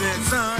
said, son.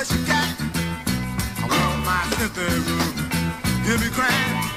what you got. I want my sympathy. room. Hear me crying.